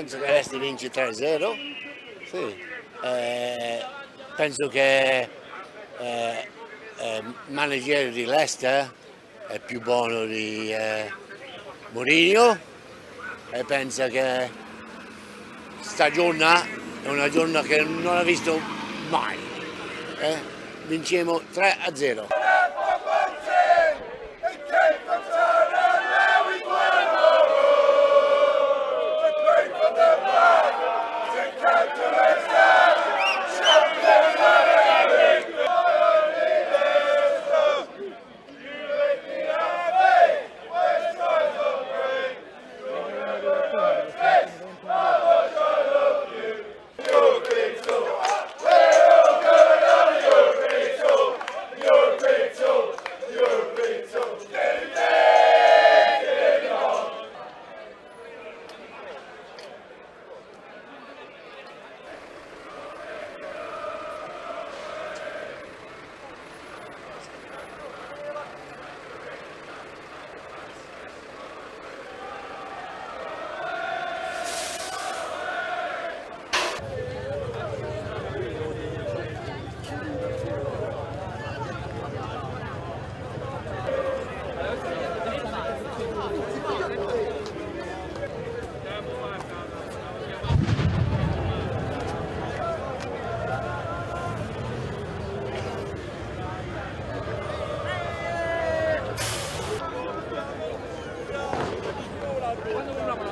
penso che Esti vince 3-0. Sì. Eh, penso che eh, eh, manager di Leicester è più buono di eh, Mourinho e penso che stagione è una giornata che non ho visto mai. Eh? Vinciamo 3 0. ¿Cuándo